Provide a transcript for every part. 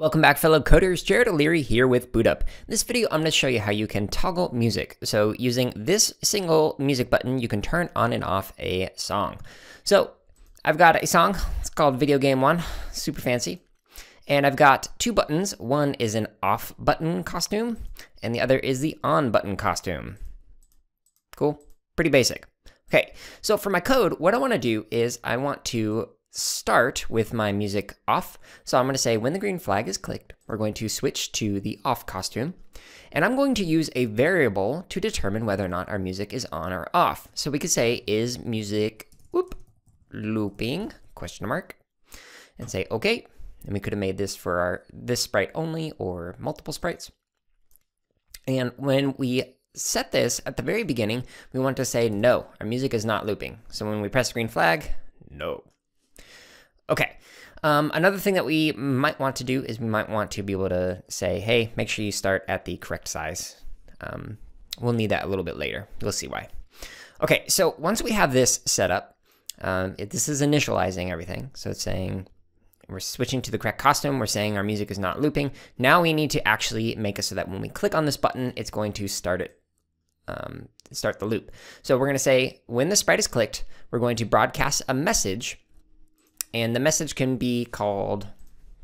Welcome back fellow coders, Jared O'Leary here with BootUp. In this video I'm going to show you how you can toggle music. So using this single music button you can turn on and off a song. So I've got a song, it's called Video Game 1, super fancy. And I've got two buttons, one is an off button costume and the other is the on button costume. Cool, pretty basic. Okay, so for my code, what I want to do is I want to start with my music off. So I'm going to say when the green flag is clicked, we're going to switch to the off costume. And I'm going to use a variable to determine whether or not our music is on or off. So we could say is music whoop, looping question mark and say okay. And we could have made this for our this sprite only or multiple sprites. And when we set this at the very beginning, we want to say no, our music is not looping. So when we press green flag, no. Okay. Um, another thing that we might want to do is we might want to be able to say, hey, make sure you start at the correct size. Um, we'll need that a little bit later. You'll see why. Okay, so once we have this set up, um, it, this is initializing everything. So it's saying we're switching to the correct costume. We're saying our music is not looping. Now we need to actually make it so that when we click on this button, it's going to start it, um, start the loop. So we're going to say when the sprite is clicked, we're going to broadcast a message and the message can be called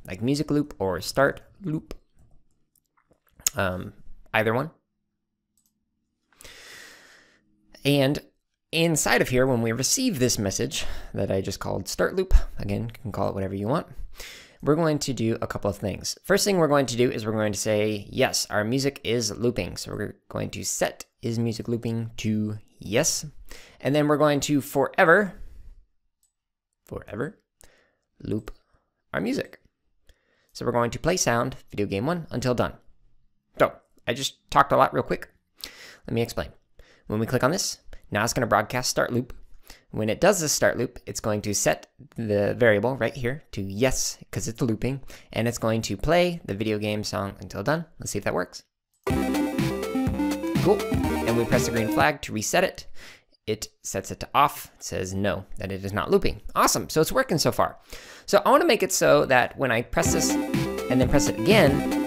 like music loop or start loop. Um, either one. And inside of here, when we receive this message that I just called start loop, again, you can call it whatever you want, we're going to do a couple of things. First thing we're going to do is we're going to say, yes, our music is looping. So we're going to set is music looping to yes. And then we're going to forever, forever, loop our music. So we're going to play sound, video game one, until done. So I just talked a lot real quick. Let me explain. When we click on this, now it's going to broadcast start loop. When it does this start loop, it's going to set the variable right here to yes, because it's looping, and it's going to play the video game song until done. Let's see if that works. Cool. And we press the green flag to reset it it sets it to off. It says no, that it is not looping. Awesome, so it's working so far. So I wanna make it so that when I press this and then press it again,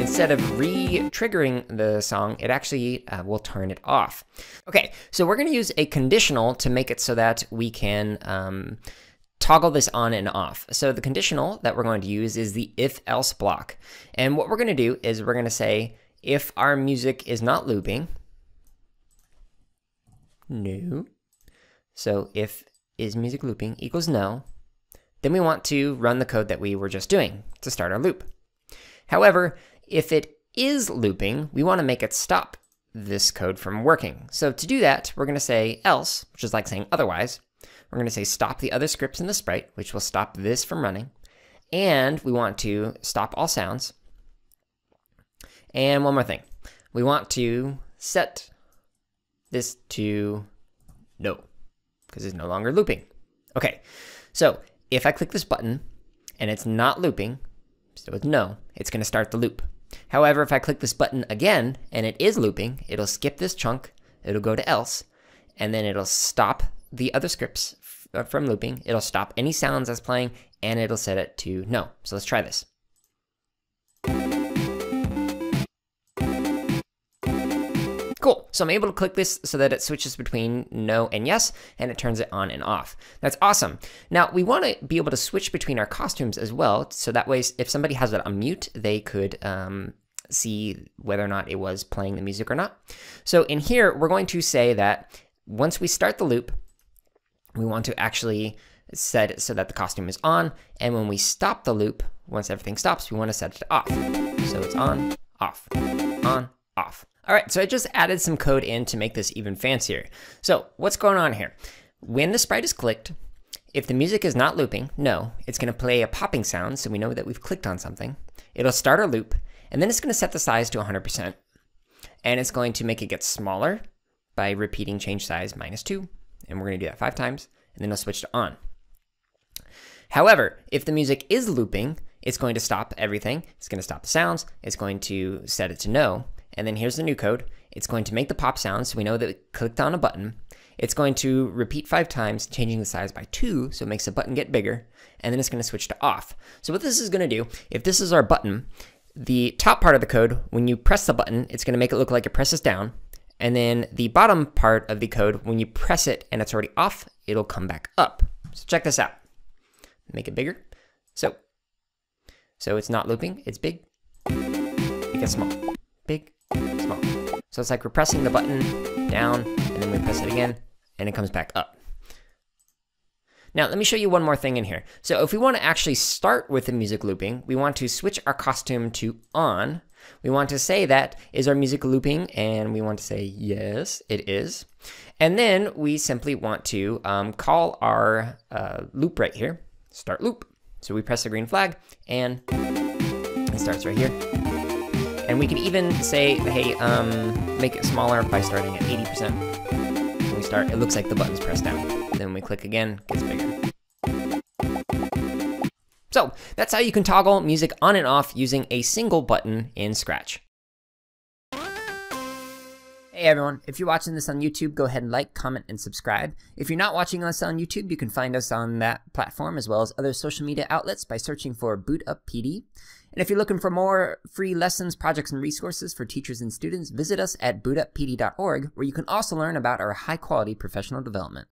instead of re-triggering the song, it actually uh, will turn it off. Okay, so we're gonna use a conditional to make it so that we can um, toggle this on and off. So the conditional that we're going to use is the if-else block. And what we're gonna do is we're gonna say, if our music is not looping, no. So if is music looping equals no, then we want to run the code that we were just doing to start our loop. However, if it is looping, we want to make it stop this code from working. So to do that, we're going to say else, which is like saying otherwise. We're going to say stop the other scripts in the sprite, which will stop this from running. And we want to stop all sounds. And one more thing. We want to set this to no, because it's no longer looping. Okay, so if I click this button and it's not looping, so it's no, it's going to start the loop. However, if I click this button again and it is looping, it'll skip this chunk, it'll go to else, and then it'll stop the other scripts uh, from looping, it'll stop any sounds that's playing, and it'll set it to no. So let's try this. Cool, so I'm able to click this so that it switches between no and yes, and it turns it on and off. That's awesome. Now, we wanna be able to switch between our costumes as well, so that way if somebody has it on mute, they could um, see whether or not it was playing the music or not. So in here, we're going to say that once we start the loop, we want to actually set it so that the costume is on, and when we stop the loop, once everything stops, we wanna set it off. So it's on, off, on, off. All right, so I just added some code in to make this even fancier. So what's going on here? When the sprite is clicked, if the music is not looping, no, it's gonna play a popping sound, so we know that we've clicked on something. It'll start a loop, and then it's gonna set the size to 100%. And it's going to make it get smaller by repeating change size minus two. And we're gonna do that five times, and then it'll switch to on. However, if the music is looping, it's going to stop everything. It's gonna stop the sounds. It's going to set it to no. And then here's the new code. It's going to make the pop sound, so we know that we clicked on a button. it's going to repeat five times, changing the size by two, so it makes the button get bigger, and then it's going to switch to off. So what this is going to do, if this is our button, the top part of the code, when you press the button, it's going to make it look like it presses down, and then the bottom part of the code, when you press it and it's already off, it'll come back up. So check this out. Make it bigger. So, so it's not looping, it's big, it gets small, big. So it's like we're pressing the button down, and then we press it again, and it comes back up. Now, let me show you one more thing in here. So if we want to actually start with the music looping, we want to switch our costume to on. We want to say that, is our music looping? And we want to say, yes, it is. And then we simply want to um, call our uh, loop right here, start loop. So we press the green flag, and it starts right here. And we can even say, hey, um, make it smaller by starting at 80% we start, it looks like the button's pressed down. Then when we click again, it gets bigger. So that's how you can toggle music on and off using a single button in Scratch. Hey everyone, if you're watching this on YouTube, go ahead and like, comment, and subscribe. If you're not watching us on YouTube, you can find us on that platform as well as other social media outlets by searching for Boot Up PD. And if you're looking for more free lessons, projects, and resources for teachers and students, visit us at bootuppd.org, where you can also learn about our high quality professional development.